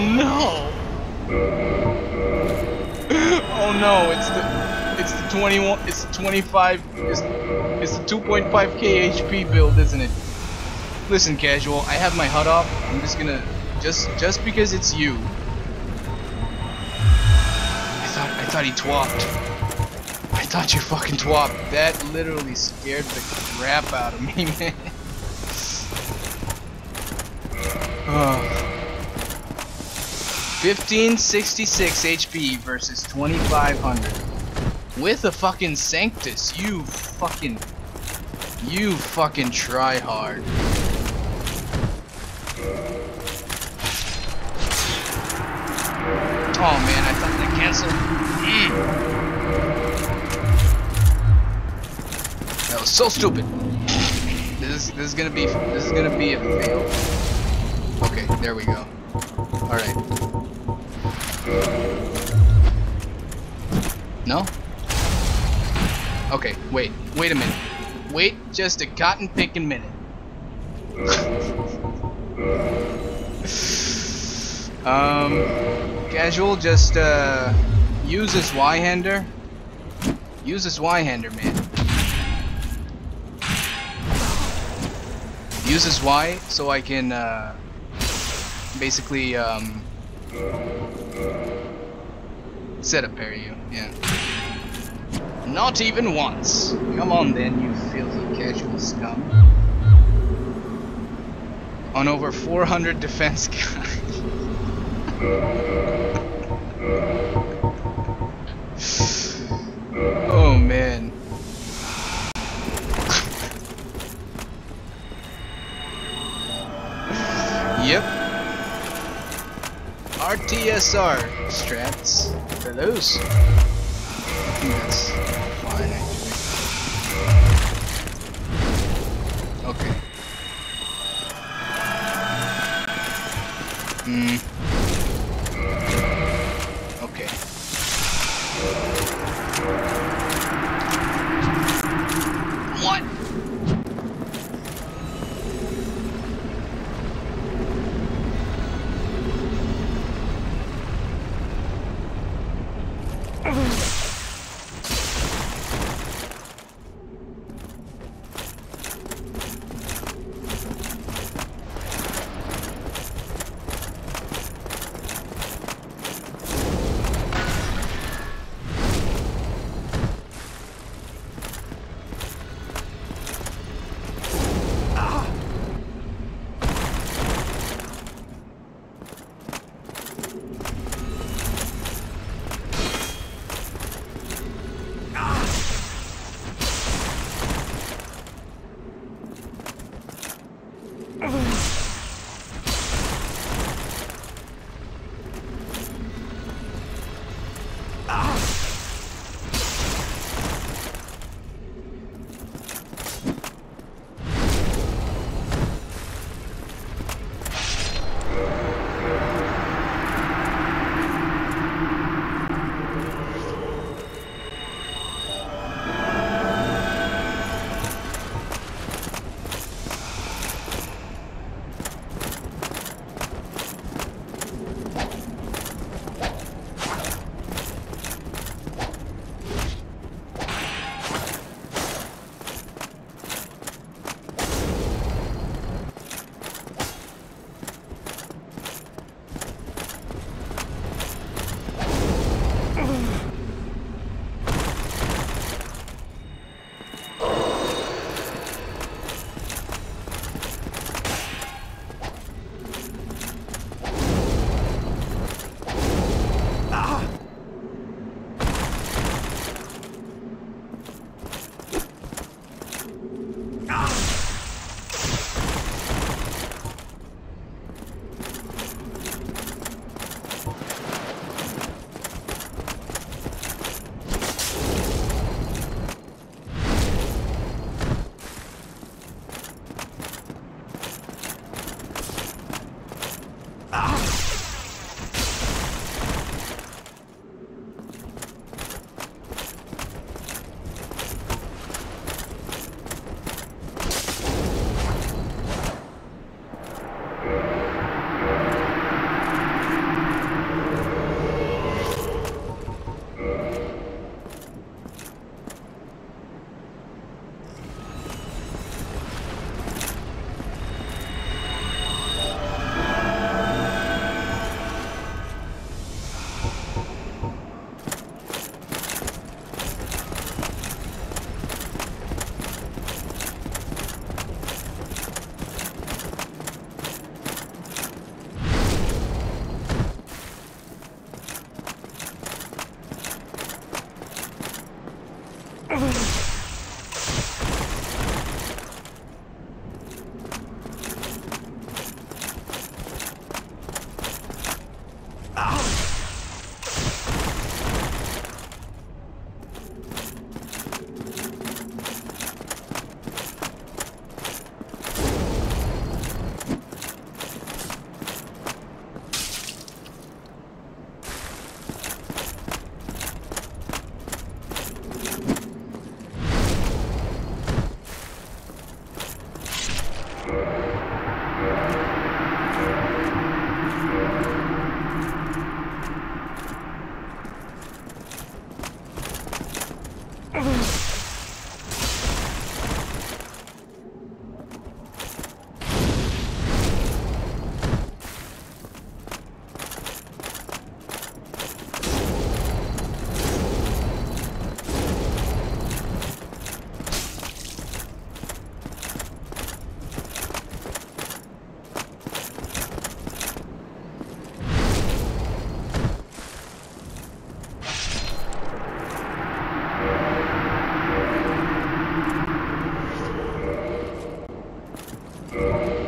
no! Oh no, it's the it's the 21 it's the 25 it's, it's the 2.5k HP build, isn't it? Listen, casual, I have my HUD off. I'm just gonna just just because it's you. I thought I thought he twopped. I thought you fucking twapped. That literally scared the crap out of me, man. 1566 HP versus 2500. With a fucking Sanctus, you fucking... You fucking try hard. Oh man, I thought that canceled. Mm. That was so stupid. This is this is gonna be this is gonna be a fail. Okay, there we go. All right. No? Okay, wait. Wait a minute. Wait just a cotton picking minute. um, casual, just uh, use this Y-hander. Use this Y-hander, man. Use this Y so I can uh, basically um, set up parry you. Yeah. Not even once. Come on then, you filthy casual scum. On over 400 defense guys. RTSR strats for those. I think that's fine actually. Okay. Hmm. Ugh. Uh...